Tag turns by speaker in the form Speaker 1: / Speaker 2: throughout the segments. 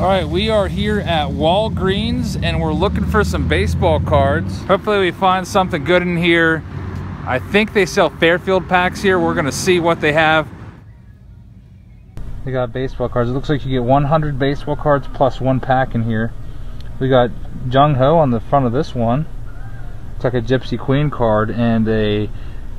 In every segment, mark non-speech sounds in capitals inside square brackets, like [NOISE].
Speaker 1: All right, we are here at Walgreens and we're looking for some baseball cards. Hopefully we find something good in here. I think they sell Fairfield packs here. We're gonna see what they have. They got baseball cards. It looks like you get 100 baseball cards plus one pack in here. We got Jung Ho on the front of this one. It's like a Gypsy Queen card and a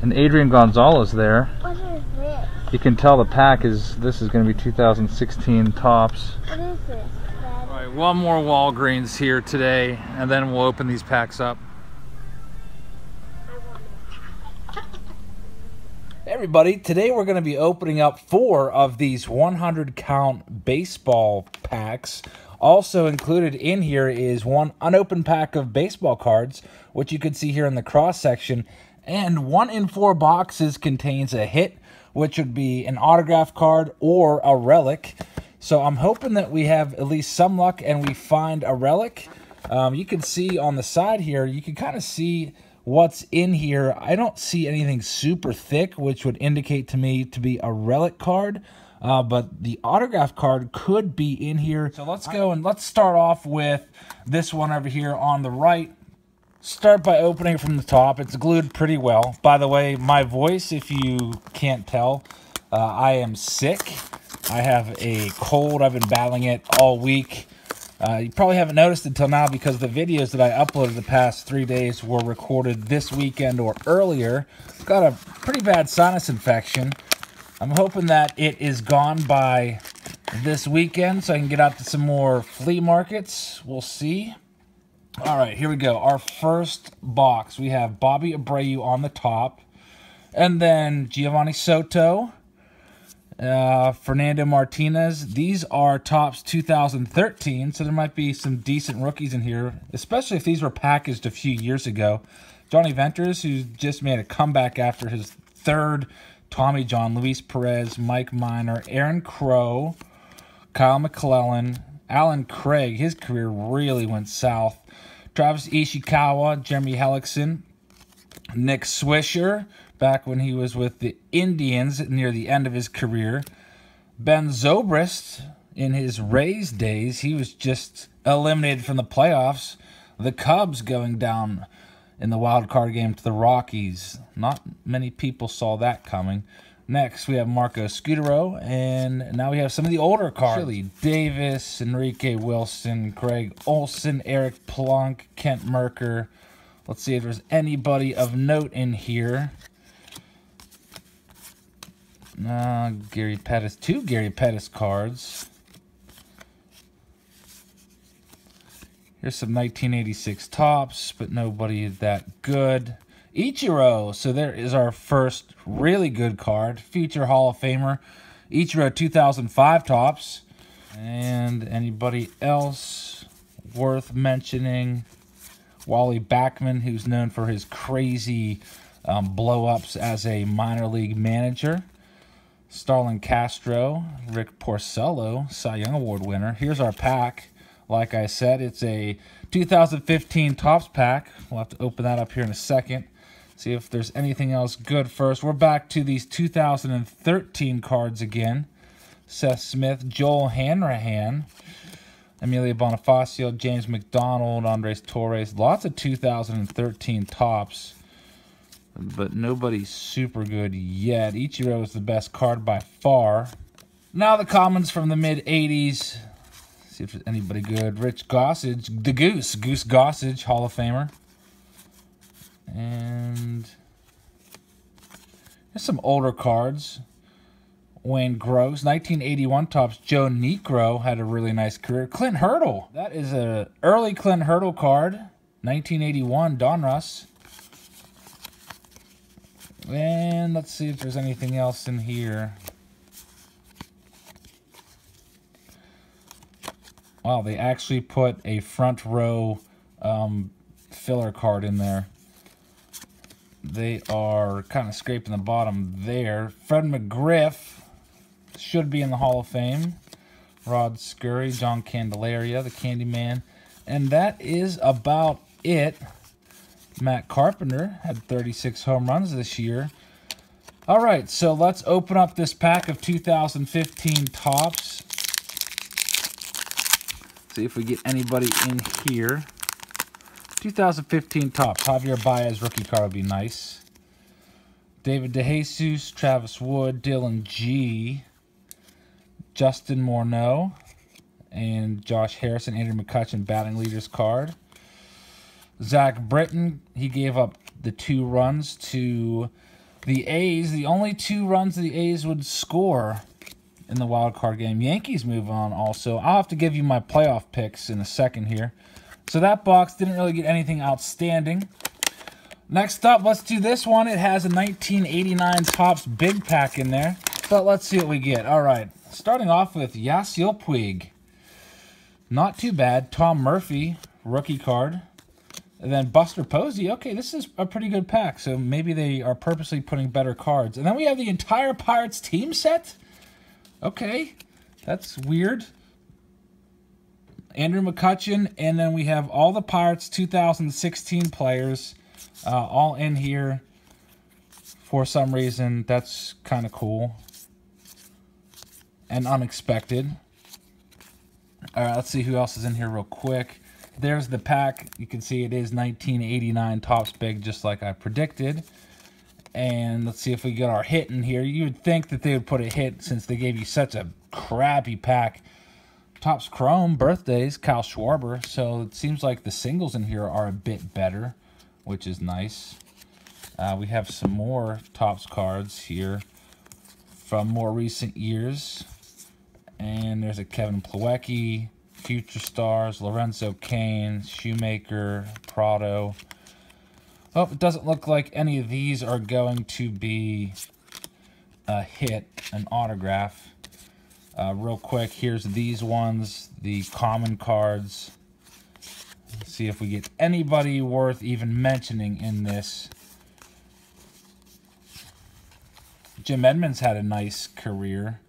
Speaker 1: an Adrian Gonzalez there.
Speaker 2: What is this?
Speaker 1: You can tell the pack is this is going to be 2016 Topps.
Speaker 2: What is this?
Speaker 1: All right, one more Walgreens here today, and then we'll open these packs up. [LAUGHS] Hey everybody, today we're going to be opening up four of these 100 count baseball packs. Also included in here is one unopened pack of baseball cards, which you can see here in the cross section. And one in four boxes contains a hit, which would be an autograph card or a relic. So I'm hoping that we have at least some luck and we find a relic. Um, you can see on the side here, you can kind of see what's in here. I don't see anything super thick, which would indicate to me to be a relic card. Uh, but the autograph card could be in here. So let's go and let's start off with this one over here on the right. Start by opening it from the top. It's glued pretty well. By the way, my voice, if you can't tell, uh, I am sick. I have a cold. I've been battling it all week. Uh, you probably haven't noticed until now because the videos that I uploaded the past three days were recorded this weekend or earlier. Got a pretty bad sinus infection. I'm hoping that it is gone by this weekend so I can get out to some more flea markets. We'll see. All right, here we go. Our first box. We have Bobby Abreu on the top. And then Geovany Soto, uh, Fernando Martinez. These are Topps 2013, so there might be some decent rookies in here, especially if these were packaged a few years ago. Jonny Venters, who just made a comeback after his third Tommy John, Luis Perez, Mike Minor, Aaron Crow, Kyle McClellan, Allen Craig. His career really went south. Travis Ishikawa, Jeremy Hellickson, Nick Swisher, back when he was with the Indians near the end of his career. Ben Zobrist, in his Rays days, he was just eliminated from the playoffs. The Cubs going down in the wild card game to the Rockies. Not many people saw that coming. Next, we have Marco Scutaro, and now we have some of the older cards. Chili Davis, Enrique Wilson, Craig Olson, Eric Plunk, Kent Mercker. Let's see if there's anybody of note in here. Uh, Gary Pettis, two Gary Pettis cards. Here's some 1986 Topps, but nobody that good. Ichiro. So there is our first really good card. Future Hall of Famer. Ichiro 2005 Topps. And anybody else worth mentioning? Wally Backman, who's known for his crazy um, blow-ups as a minor league manager. Starlin Castro, Rick Porcello, Cy Young Award winner. Here's our pack. Like I said, it's a 2015 Topps pack. We'll have to open that up here in a second. See if there's anything else good first. We're back to these 2013 cards again. Seth Smith, Joel Hanrahan, Emilio Bonifacio, James McDonald, Andres Torres. Lots of 2013 Topps, but nobody's super good yet. Ichiro is the best card by far. Now the commons from the mid-80s. See if there's anybody good. Rich Gossage, the Goose, Goose Gossage, Hall of Famer. And there's some older cards. Wayne Gross, 1981 Topps. Joe Niekro had a really nice career. Clint Hurdle, that is an early Clint Hurdle card. 1981 Donruss. And let's see if there's anything else in here. Wow, they actually put a front row um, filler card in there. They are kind of scraping the bottom there. Fred McGriff should be in the Hall of Fame. Rod Scurry, John Candelaria, the Candyman. And that is about it. Matt Carpenter had 36 home runs this year. All right, so let's open up this pack of 2015 Topps. See if we get anybody in here. 2015 top. Javier Baez rookie card would be nice. David DeJesus, Travis Wood, Dillon Gee, Justin Morneau, and Josh Harrison, Andrew McCutchen batting leaders card. Zach Britton, he gave up the two runs to the A's. The only two runs the A's would score in the wild card game. Yankees move on also. I'll have to give you my playoff picks in a second here. So that box didn't really get anything outstanding. Next up, let's do this one. It has a 1989 Topps Big Pack in there. But let's see what we get. All right, starting off with Yasiel Puig. Not too bad. Tom Murphy, rookie card. And then Buster Posey. Okay, this is a pretty good pack. So maybe they are purposely putting better cards. And then we have the entire Pirates team set. Okay, that's weird. Andrew McCutchen. And then we have all the Pirates 2016 players uh, all in here for some reason. That's kind of cool and unexpected. All right, let's see who else is in here real quick. There's the pack. You can see it is 1989 Topps Big, just like I predicted. And let's see if we get our hit in here. You would think that they would put a hit since they gave you such a crappy pack. Topps Chrome, birthdays, Kyle Schwarber. So it seems like the singles in here are a bit better which is nice. Uh, we have some more Topps cards here from more recent years. And there's a Kevin Plawecki, Future Stars, Lorenzo Cain, Shoemaker, Prado. Oh, it doesn't look like any of these are going to be a hit, an autograph. Uh, real quick, here's these ones, the common cards see if we get anybody worth even mentioning in this. Jim Edmonds had a nice career.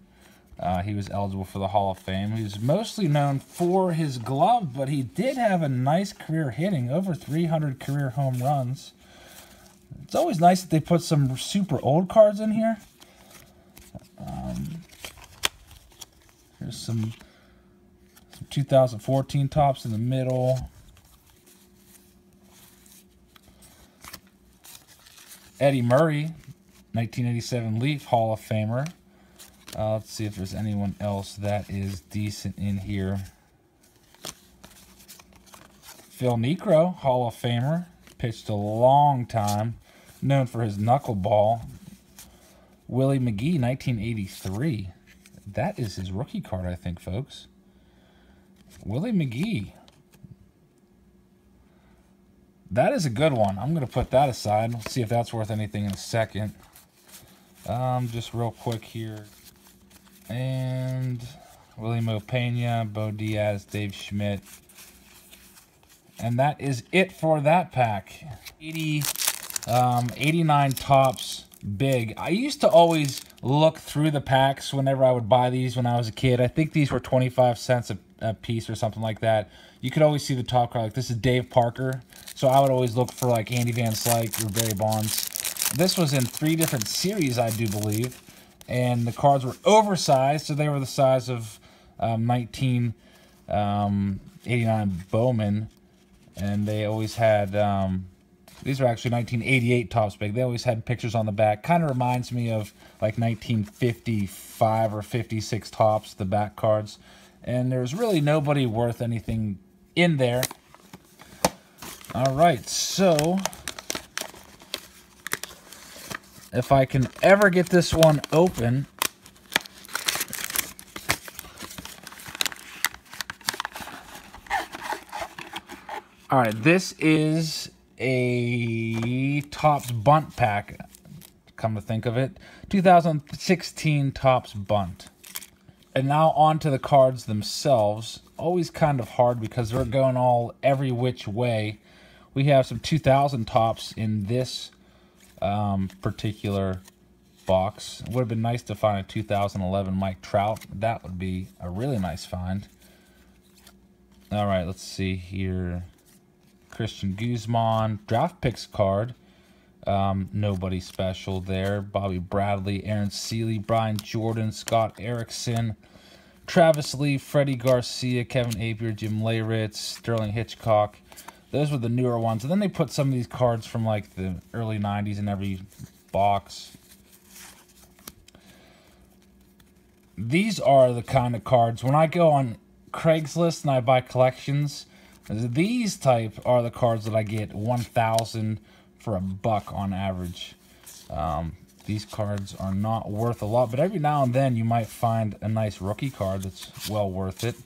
Speaker 1: Uh, he was eligible for the Hall of Fame. He was mostly known for his glove, but he did have a nice career hitting, over 300 career home runs. It's always nice that they put some super old cards in here. Um, here's some, some 2014 Topps in the middle. Eddie Murray, 1987 Leaf Hall of Famer. Uh, let's see if there's anyone else that is decent in here. Phil Niekro, Hall of Famer. Pitched a long time. Known for his knuckleball. Willie McGee, 1983. That is his rookie card, I think, folks. Willie McGee. That is a good one. I'm going to put that aside. We'll see if that's worth anything in a second. Um, just real quick here. And William Opena, Bo Diaz, Dave Schmidt. And that is it for that pack. 80, um, 89 Topps big. I used to always look through the packs whenever I would buy these when I was a kid. I think these were 25 cents a, a piece or something like that. You could always see the top card. Like, this is Dave Parker. So I would always look for like Andy Van Slyke or Barry Bonds. This was in three different series, I do believe. And the cards were oversized, so they were the size of um, 1989 um, Bowman. And they always had, um, these are actually 1988 Topps Big. They always had pictures on the back. Kind of reminds me of like 1955 or 56 Topps, the back cards. And there's really nobody worth anything in there. All right, so if I can ever get this one open, All right, this is a Topps Bunt pack, come to think of it. 2016 Topps Bunt. And now on to the cards themselves. Always kind of hard because they're going all every which way we have some 2000 Topps in this um, particular box. It would have been nice to find a 2011 Mike Trout. That would be a really nice find. All right, let's see here. Cristian Guzman, draft picks card. Um, nobody special there. Bobby Bradley, Aaron Sele, Brian Jordan, Scott Erickson, Travis Lee, Freddie Garcia, Kevin Appier, Jim Leyritz, Sterling Hitchcock. Those were the newer ones. And then they put some of these cards from like the early 90s in every box. These are the kind of cards, when I go on Craigslist and I buy collections, these type are the cards that I get 1,000 for a buck on average. Um, these cards are not worth a lot, but every now and then you might find a nice rookie card that's well worth it.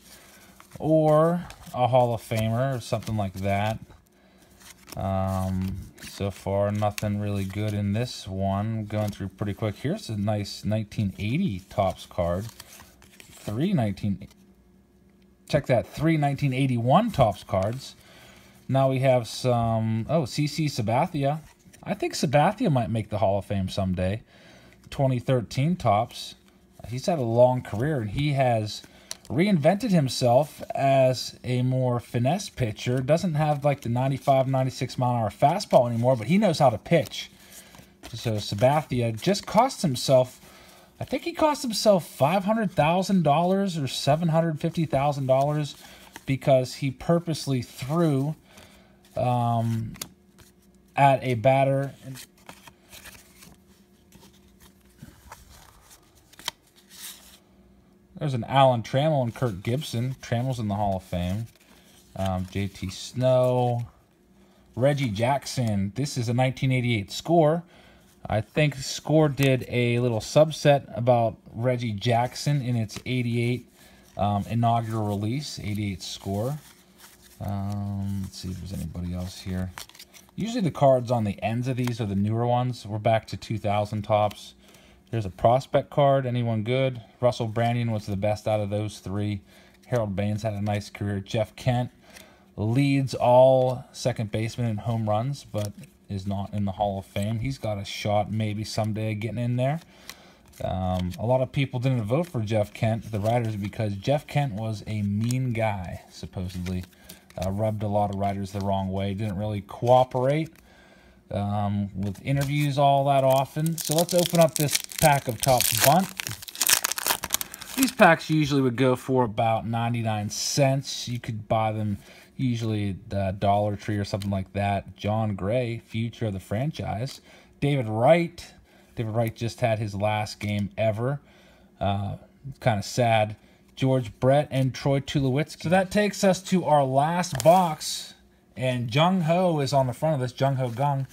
Speaker 1: Or a Hall of Famer or something like that. Um, so far, nothing really good in this one. Going through pretty quick. Here's a nice 1980 Topps card. Three 19... Check that. Three 1981 Topps cards. Now we have some... Oh, CC Sabathia. I think Sabathia might make the Hall of Fame someday. 2013 Topps. He's had a long career, and he has reinvented himself as a more finesse pitcher. Doesn't have like the 95, 96 mile an hour fastball anymore, but he knows how to pitch. So Sabathia just cost himself, I think he cost himself $500,000 or $750,000 because he purposely threw um, at a batter. There's an Alan Trammell and Kirk Gibson. Trammell's in the Hall of Fame. Um, JT Snow. Reggie Jackson. This is a 1988 score. I think Score did a little subset about Reggie Jackson in its 88 um, inaugural release, 88 score. Um, let's see if there's anybody else here. Usually the cards on the ends of these are the newer ones. We're back to 2000 Topps. There's a prospect card. Anyone good? Russell Branyan was the best out of those three. Harold Baines had a nice career. Jeff Kent leads all second basemen in home runs, but is not in the Hall of Fame. He's got a shot maybe someday getting in there. Um, a lot of people didn't vote for Jeff Kent, the writers, because Jeff Kent was a mean guy, supposedly uh, rubbed a lot of writers the wrong way, didn't really cooperate um, with interviews all that often. So let's open up this pack of Topps Bunt. These packs usually would go for about 99 cents. You could buy them usually at Dollar Tree or something like that. Jon Gray, future of the franchise. David Wright. David Wright just had his last game ever. Uh, kind of sad. George Brett, and Troy Tulowitzki. So that takes us to our last box, and Jung Ho is on the front of this. Jung Ho Kang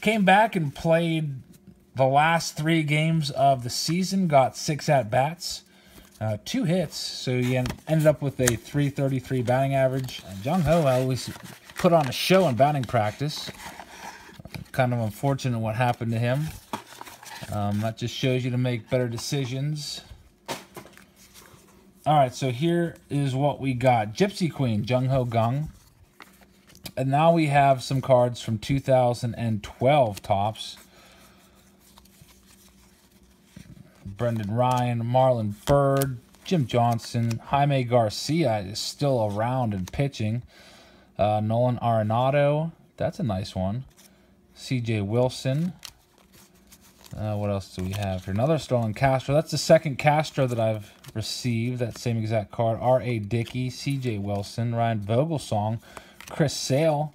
Speaker 1: came back and played the last three games of the season, got six at bats, uh, two hits, so he ended up with a 333 batting average. Jung Ho always put on a show in batting practice. Kind of unfortunate what happened to him. Um, that just shows you to make better decisions. All right, so here is what we got. Gypsy Queen, Jung Ho Kang. And now we have some cards from 2012 Topps. Brendan Ryan, Marlon Byrd, Jim Johnson, Jaime Garcia is still around and pitching. Uh, Nolan Arenado, that's a nice one. C.J. Wilson, uh, what else do we have here? Another Starlin Castro. That's the second Castro that I've received. That same exact card. R.A. Dickey, C.J. Wilson, Ryan Vogelsong, Chris Sale.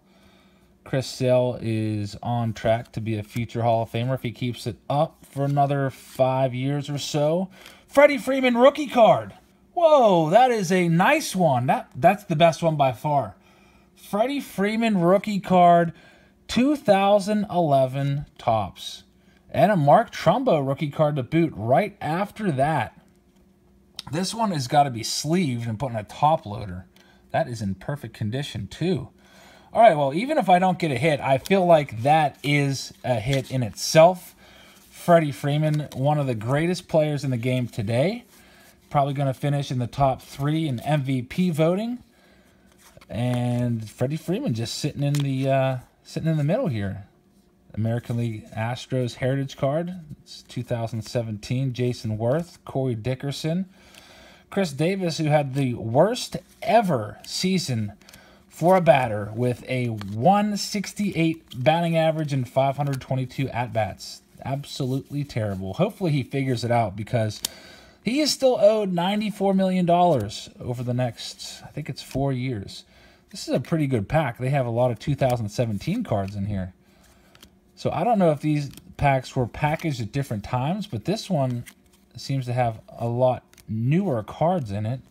Speaker 1: Chris Sale is on track to be a future Hall of Famer if he keeps it up for another five years or so. Freddie Freeman rookie card. Whoa, that is a nice one. That That's the best one by far. Freddie Freeman rookie card, 2011 Topps, And a Mark Trumbo rookie card to boot right after that. This one has got to be sleeved and put in a top loader. That is in perfect condition too. All right, well, even if I don't get a hit, I feel like that is a hit in itself. Freddie Freeman, one of the greatest players in the game today. Probably going to finish in the top three in MVP voting. And Freddie Freeman just sitting in the uh, sitting in the middle here. American League Astros Heritage Card. It's 2017. Jayson Werth, Corey Dickerson, Chris Davis, who had the worst ever season for a batter with a 168 batting average and 522 at bats. Absolutely terrible. Hopefully he figures it out because He is still owed $94 million over the next, I think it's four years. This is a pretty good pack. They have a lot of 2017 cards in here. So I don't know if these packs were packaged at different times, but this one seems to have a lot newer cards in it.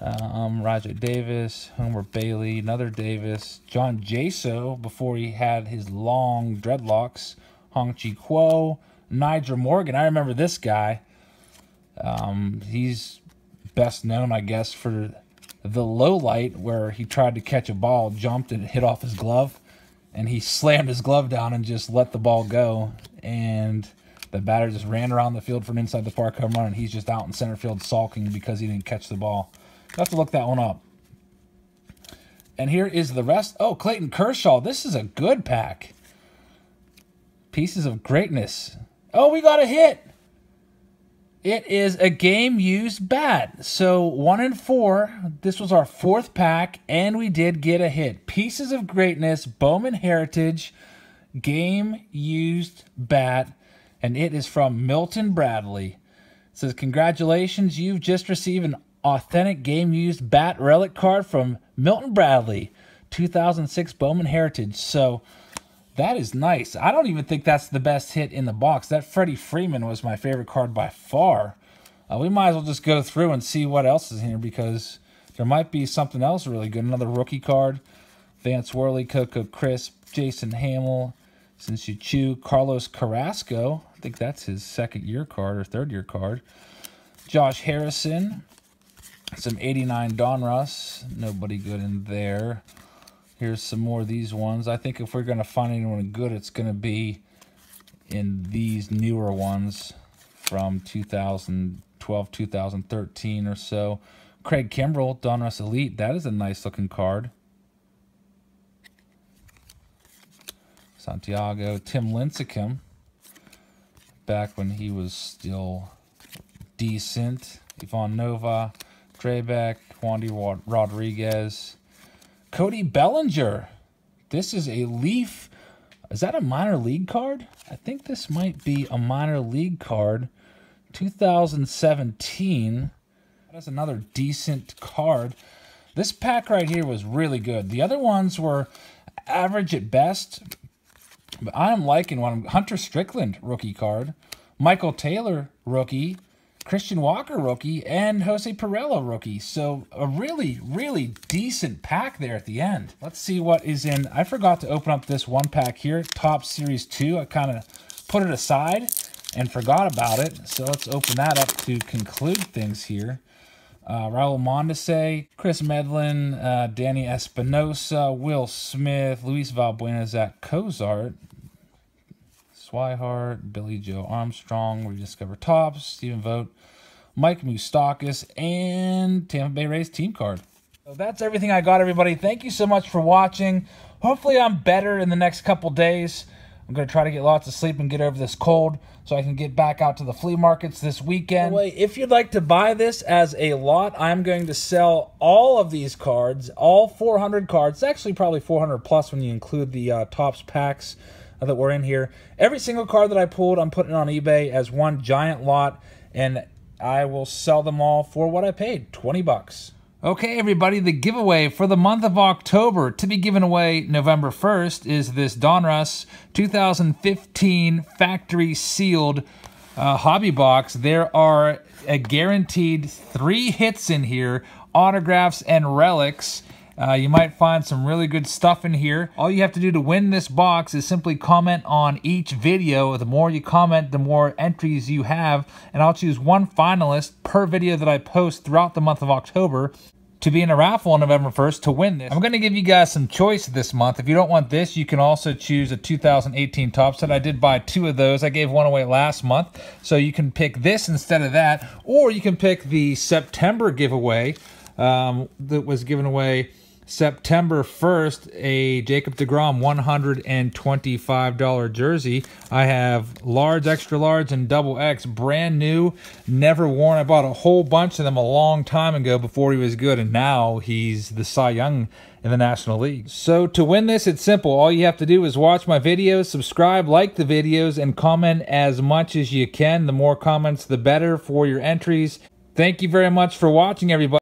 Speaker 1: Um, Rajai Davis, Homer Bailey, another Davis, John Jaso before he had his long dreadlocks, Hong-Chih Kuo, Nyjer Morgan. I remember this guy. Um, he's best known, I guess, for the low light where he tried to catch a ball, jumped and hit off his glove, and he slammed his glove down and just let the ball go. And the batter just ran around the field for an inside the park home run, and he's just out in center field sulking because he didn't catch the ball. You have to look that one up. And here is the rest. Oh, Clayton Kershaw. This is a good pack. Pieces of greatness. Oh, we got a hit. It is a game used bat. So one and four. This was our fourth pack, and we did get a hit. Pieces of greatness, Bowman Heritage, game used bat, and it is from Milton Bradley. It says, Congratulations, you've just received an authentic game used bat relic card from Milton Bradley, 2006 Bowman Heritage. So that is nice. I don't even think that's the best hit in the box. That Freddie Freeman was my favorite card by far. Uh, we might as well just go through and see what else is here because there might be something else really good. Another rookie card. Vance Worley, Coco Crisp, Jason Hammel, Shin-Soo Choo, Carlos Carrasco. I think that's his second year card or third year card. Josh Harrison. Some 89 Donruss. Nobody good in there. Here's some more of these ones. I think if we're going to find anyone good, it's going to be in these newer ones from 2012, 2013 or so. Craig Kimbrel, Donruss Elite. That is a nice looking card. Santiago. Tim Lincecum. Back when he was still decent. Ivan Nova. Drabek. Wandy Rodriguez. Cody Bellinger. This is a Leaf. Is that a minor league card? I think this might be a minor league card. 2017. That's another decent card. This pack right here was really good. The other ones were average at best. But I'm liking one. Hunter Strickland rookie card. Michael Taylor rookie. Christian Walker rookie and Jose Pirela rookie. So a really, really decent pack there at the end. Let's see what is in. I forgot to open up this one pack here, Top Series 2. I kind of put it aside and forgot about it. So let's open that up to conclude things here. Uh, Raul Mondesi, Kris Medlen, uh, Danny Espinosa, Will Smith, Luis Valbuena, Zach Cozart, Swihart, Billy Joe Armstrong, Rediscover Topps, Stephen Vogt, Mike Moustakas, and Tampa Bay Rays team card. So that's everything I got, everybody. Thank you so much for watching. Hopefully I'm better in the next couple days. I'm going to try to get lots of sleep and get over this cold so I can get back out to the flea markets this weekend. Way, if you'd like to buy this as a lot, I'm going to sell all of these cards, all 400 cards. It's actually probably 400 plus when you include the uh, Topps packs that were in here. Every single card that I pulled, I'm putting on eBay as one giant lot, and I will sell them all for what I paid, 20 bucks. Okay, everybody, the giveaway for the month of October to be given away November 1st is this Donruss 2015 factory sealed uh, hobby box. There are a guaranteed three hits in here, autographs and relics. Uh, you might find some really good stuff in here. All you have to do to win this box is simply comment on each video. The more you comment, the more entries you have. And I'll choose one finalist per video that I post throughout the month of October to be in a raffle on November 1st to win this. I'm going to give you guys some choice this month. If you don't want this, you can also choose a 2018 top set. I did buy two of those. I gave one away last month. So you can pick this instead of that. Or you can pick the September giveaway um, that was given away September 1st, a Jacob DeGrom $125 jersey. I have large, extra large, and double X, brand new, never worn. I bought a whole bunch of them a long time ago before he was good, and now he's the Cy Young in the National League. So to win this, it's simple. All you have to do is watch my videos, subscribe, like the videos, and comment as much as you can. The more comments, the better for your entries. Thank you very much for watching, everybody.